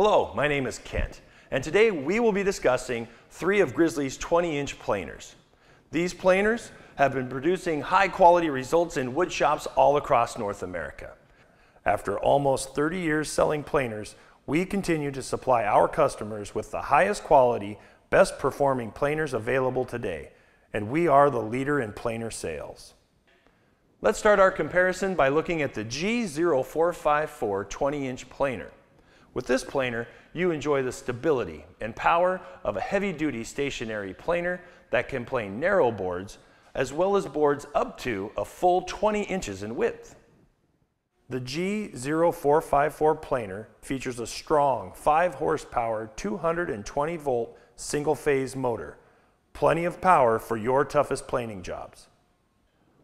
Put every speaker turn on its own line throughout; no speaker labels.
Hello, my name is Kent, and today we will be discussing three of Grizzly's 20-inch planers. These planers have been producing high-quality results in wood shops all across North America. After almost 30 years selling planers, we continue to supply our customers with the highest quality, best performing planers available today, and we are the leader in planer sales. Let's start our comparison by looking at the G0454 20-inch planer. With this planer, you enjoy the stability and power of a heavy-duty stationary planer that can plane narrow boards as well as boards up to a full 20 inches in width. The G0454 planer features a strong 5 horsepower 220 volt single phase motor. Plenty of power for your toughest planing jobs.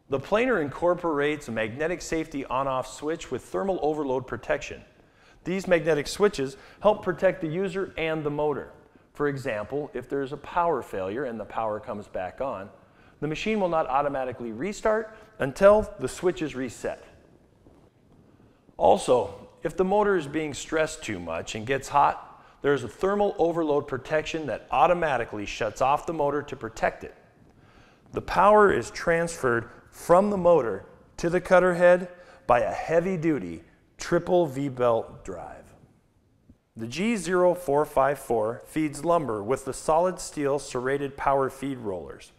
The planer incorporates a magnetic safety on-off switch with thermal overload protection. These magnetic switches help protect the user and the motor. For example, if there's a power failure and the power comes back on, the machine will not automatically restart until the switch is reset. Also, if the motor is being stressed too much and gets hot, there's a thermal overload protection that automatically shuts off the motor to protect it. The power is transferred from the motor to the cutter head by a heavy-duty triple V-belt drive. The G0454 feeds lumber with the solid steel serrated power feed rollers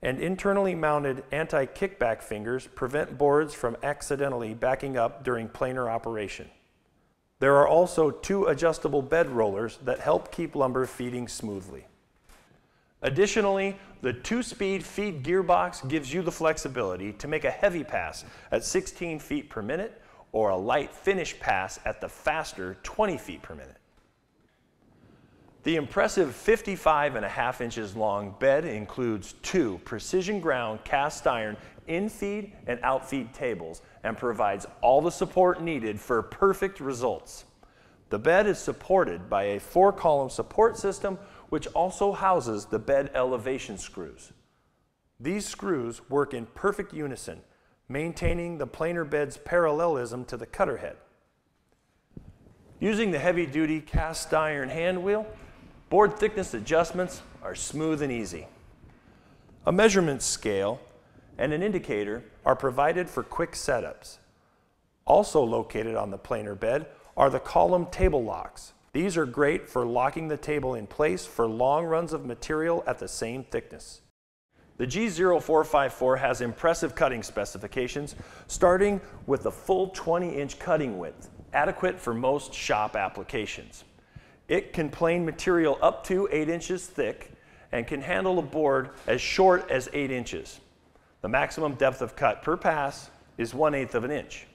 and internally mounted anti-kickback fingers prevent boards from accidentally backing up during planer operation. There are also two adjustable bed rollers that help keep lumber feeding smoothly. Additionally, the two-speed feed gearbox gives you the flexibility to make a heavy pass at 16 feet per minute or a light finish pass at the faster 20 feet per minute. The impressive 55 and a half inches long bed includes two precision ground cast iron in-feed and out-feed tables and provides all the support needed for perfect results. The bed is supported by a four-column support system which also houses the bed elevation screws. These screws work in perfect unison maintaining the planer bed's parallelism to the cutter head. Using the heavy-duty cast iron hand wheel, board thickness adjustments are smooth and easy. A measurement scale and an indicator are provided for quick setups. Also located on the planer bed are the column table locks. These are great for locking the table in place for long runs of material at the same thickness. The G0454 has impressive cutting specifications, starting with a full 20-inch cutting width, adequate for most shop applications. It can plane material up to 8 inches thick and can handle a board as short as 8 inches. The maximum depth of cut per pass is 1 8 of an inch.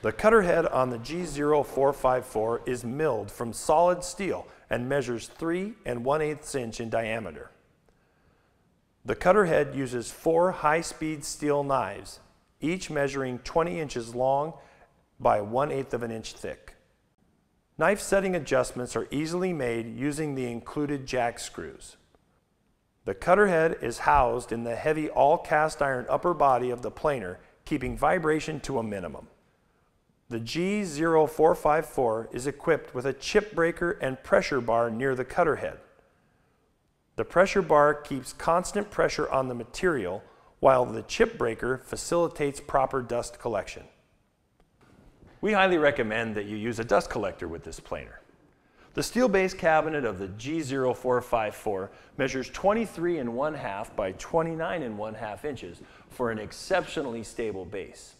The cutter head on the G0454 is milled from solid steel and measures 3 and 1 8 inch in diameter. The cutter head uses four high-speed steel knives, each measuring 20 inches long by 1 8 of an inch thick. Knife setting adjustments are easily made using the included jack screws. The cutter head is housed in the heavy all cast iron upper body of the planer, keeping vibration to a minimum. The G0454 is equipped with a chip breaker and pressure bar near the cutter head. The pressure bar keeps constant pressure on the material while the chip breaker facilitates proper dust collection. We highly recommend that you use a dust collector with this planer. The steel base cabinet of the G0454 measures 23 and 1 half by 29 and 1 half inches for an exceptionally stable base.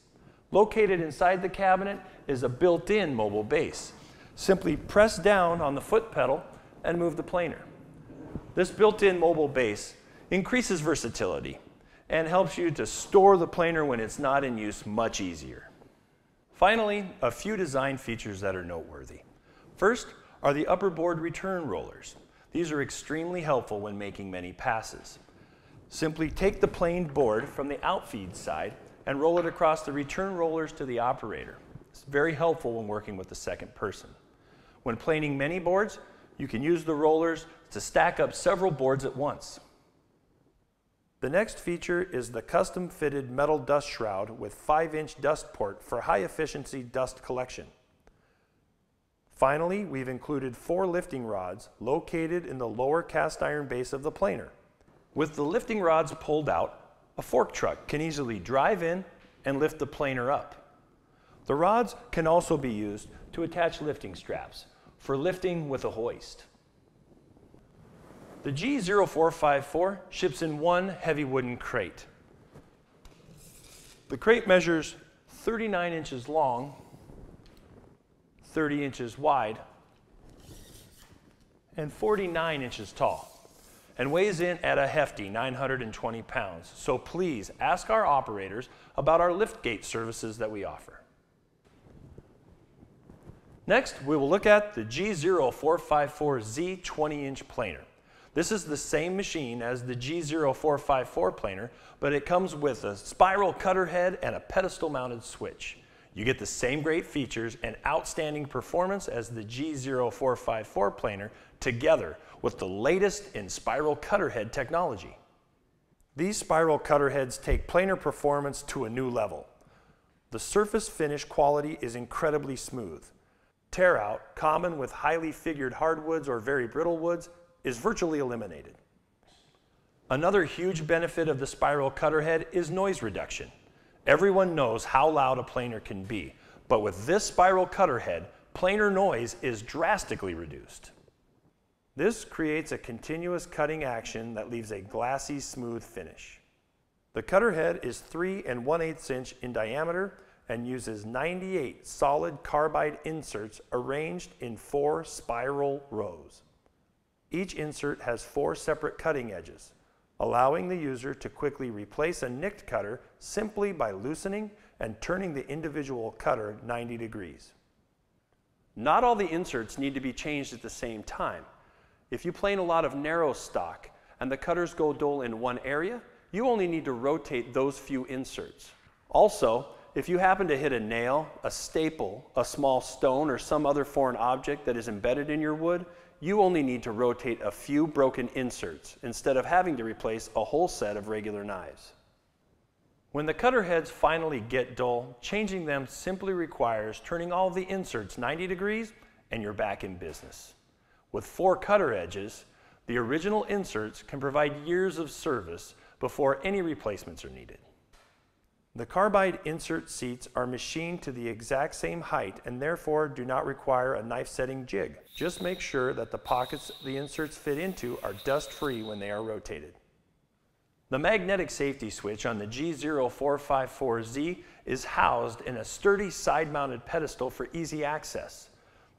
Located inside the cabinet is a built-in mobile base. Simply press down on the foot pedal and move the planer. This built-in mobile base increases versatility and helps you to store the planer when it's not in use much easier. Finally, a few design features that are noteworthy. First are the upper board return rollers. These are extremely helpful when making many passes. Simply take the planed board from the outfeed side and roll it across the return rollers to the operator. It's very helpful when working with the second person. When planing many boards, you can use the rollers to stack up several boards at once. The next feature is the custom fitted metal dust shroud with 5 inch dust port for high efficiency dust collection. Finally, we've included four lifting rods located in the lower cast iron base of the planer. With the lifting rods pulled out, a fork truck can easily drive in and lift the planer up. The rods can also be used to attach lifting straps for lifting with a hoist. The G0454 ships in one heavy wooden crate. The crate measures 39 inches long, 30 inches wide, and 49 inches tall, and weighs in at a hefty 920 pounds. So please ask our operators about our liftgate services that we offer. Next, we will look at the G0454Z 20-inch planer. This is the same machine as the G0454 planer, but it comes with a spiral cutter head and a pedestal mounted switch. You get the same great features and outstanding performance as the G0454 planer together with the latest in spiral cutter head technology. These spiral cutter heads take planer performance to a new level. The surface finish quality is incredibly smooth. Tear out, common with highly figured hardwoods or very brittle woods, is virtually eliminated. Another huge benefit of the spiral cutter head is noise reduction. Everyone knows how loud a planer can be, but with this spiral cutter head, planer noise is drastically reduced. This creates a continuous cutting action that leaves a glassy, smooth finish. The cutter head is 3 and 1 8 inch in diameter and uses 98 solid carbide inserts arranged in four spiral rows. Each insert has four separate cutting edges, allowing the user to quickly replace a nicked cutter simply by loosening and turning the individual cutter 90 degrees. Not all the inserts need to be changed at the same time. If you plane a lot of narrow stock and the cutters go dull in one area, you only need to rotate those few inserts. Also, if you happen to hit a nail, a staple, a small stone, or some other foreign object that is embedded in your wood, you only need to rotate a few broken inserts instead of having to replace a whole set of regular knives. When the cutter heads finally get dull, changing them simply requires turning all the inserts 90 degrees and you're back in business. With four cutter edges, the original inserts can provide years of service before any replacements are needed. The carbide insert seats are machined to the exact same height and therefore do not require a knife setting jig. Just make sure that the pockets the inserts fit into are dust free when they are rotated. The magnetic safety switch on the G0454Z is housed in a sturdy side-mounted pedestal for easy access.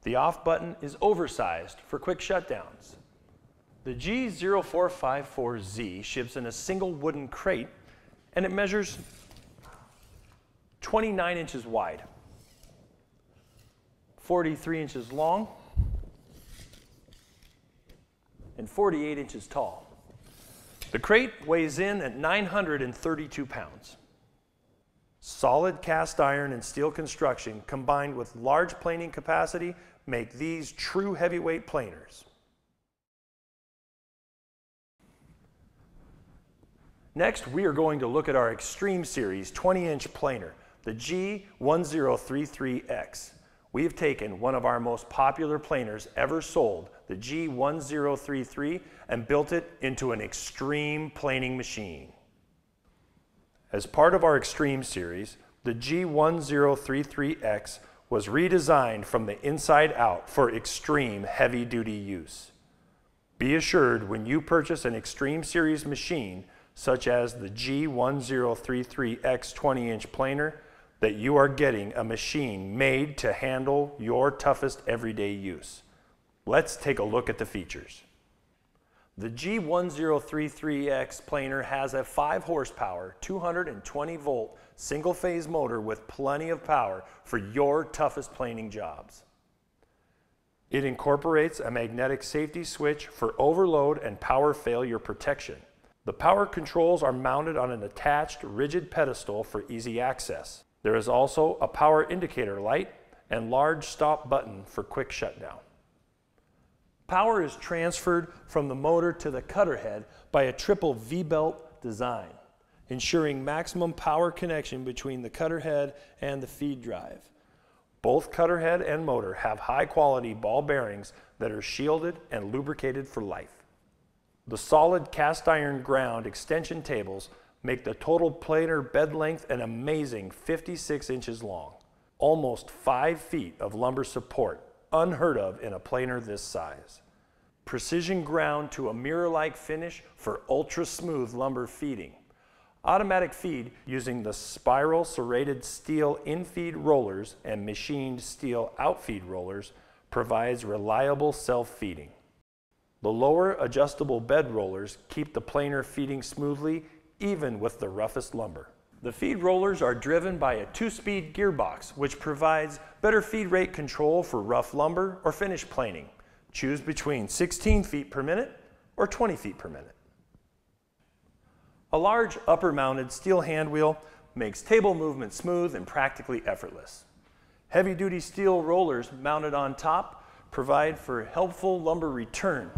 The off button is oversized for quick shutdowns. The G0454Z ships in a single wooden crate and it measures 29 inches wide, 43 inches long, and 48 inches tall. The crate weighs in at 932 pounds. Solid cast iron and steel construction combined with large planing capacity make these true heavyweight planers. Next, we are going to look at our Extreme Series 20-inch planer the G1033X. We have taken one of our most popular planers ever sold, the G1033, and built it into an extreme planing machine. As part of our Extreme series, the G1033X was redesigned from the inside out for extreme heavy duty use. Be assured when you purchase an Extreme Series machine, such as the G1033X 20 inch planer, that you are getting a machine made to handle your toughest everyday use. Let's take a look at the features. The G1033X planer has a 5 horsepower, 220 volt single phase motor with plenty of power for your toughest planing jobs. It incorporates a magnetic safety switch for overload and power failure protection. The power controls are mounted on an attached rigid pedestal for easy access. There is also a power indicator light and large stop button for quick shutdown. Power is transferred from the motor to the cutter head by a triple V-belt design, ensuring maximum power connection between the cutter head and the feed drive. Both cutter head and motor have high quality ball bearings that are shielded and lubricated for life. The solid cast iron ground extension tables make the total planer bed length an amazing 56 inches long, almost 5 feet of lumber support, unheard of in a planer this size. Precision ground to a mirror-like finish for ultra-smooth lumber feeding. Automatic feed using the spiral serrated steel infeed rollers and machined steel outfeed rollers provides reliable self-feeding. The lower adjustable bed rollers keep the planer feeding smoothly even with the roughest lumber. The feed rollers are driven by a two-speed gearbox which provides better feed rate control for rough lumber or finish planing. Choose between 16 feet per minute or 20 feet per minute. A large upper mounted steel hand wheel makes table movement smooth and practically effortless. Heavy duty steel rollers mounted on top provide for helpful lumber return.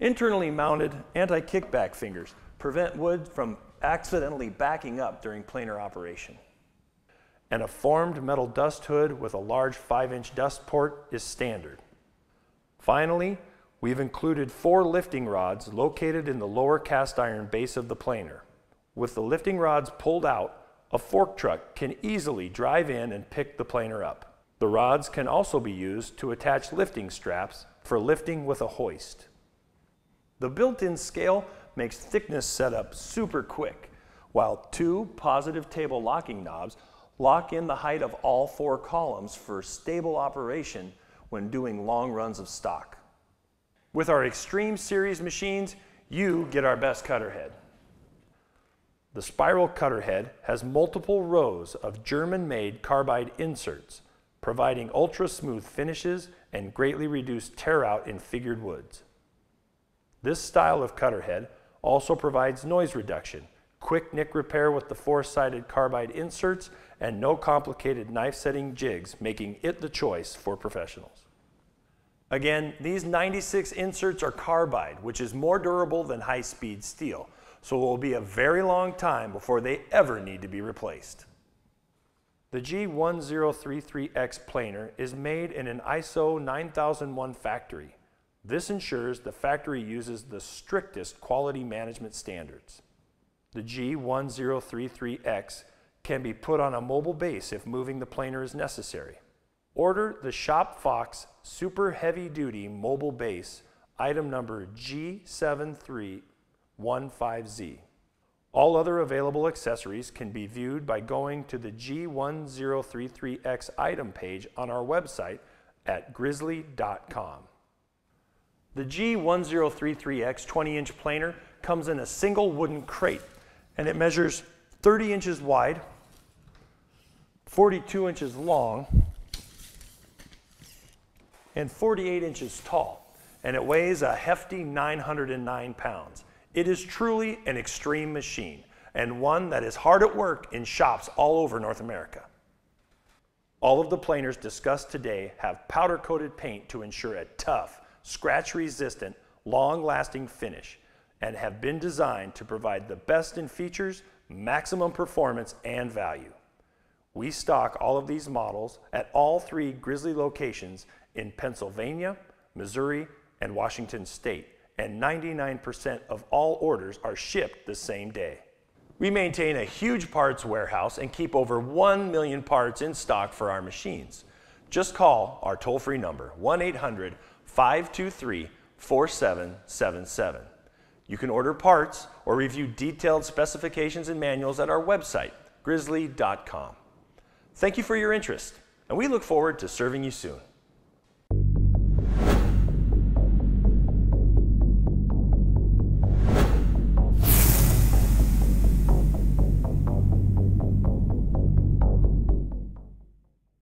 Internally mounted anti-kickback fingers prevent wood from accidentally backing up during planer operation. And a formed metal dust hood with a large 5-inch dust port is standard. Finally, We've included four lifting rods located in the lower cast iron base of the planer. With the lifting rods pulled out, a fork truck can easily drive in and pick the planer up. The rods can also be used to attach lifting straps for lifting with a hoist. The built-in scale makes thickness setup super quick, while two positive table locking knobs lock in the height of all four columns for stable operation when doing long runs of stock. With our Extreme Series machines, you get our best cutter head. The spiral cutter head has multiple rows of German-made carbide inserts, providing ultra-smooth finishes and greatly reduced tear out in figured woods. This style of cutter head also provides noise reduction, quick nick repair with the four-sided carbide inserts, and no complicated knife setting jigs, making it the choice for professionals. Again, these 96 inserts are carbide, which is more durable than high-speed steel, so it will be a very long time before they ever need to be replaced. The G1033X planer is made in an ISO 9001 factory. This ensures the factory uses the strictest quality management standards. The G1033X can be put on a mobile base if moving the planer is necessary. Order the Shop Fox Super Heavy Duty Mobile Base, item number G7315Z. All other available accessories can be viewed by going to the G1033X item page on our website at grizzly.com. The G1033X 20-inch planer comes in a single wooden crate and it measures 30 inches wide, 42 inches long, and 48 inches tall, and it weighs a hefty 909 pounds. It is truly an extreme machine, and one that is hard at work in shops all over North America. All of the planers discussed today have powder-coated paint to ensure a tough, scratch-resistant, long-lasting finish, and have been designed to provide the best in features, maximum performance, and value. We stock all of these models at all three Grizzly locations in Pennsylvania, Missouri, and Washington State, and 99% of all orders are shipped the same day. We maintain a huge parts warehouse and keep over 1 million parts in stock for our machines. Just call our toll-free number, 1-800-523-4777. You can order parts or review detailed specifications and manuals at our website, grizzly.com. Thank you for your interest, and we look forward to serving you soon.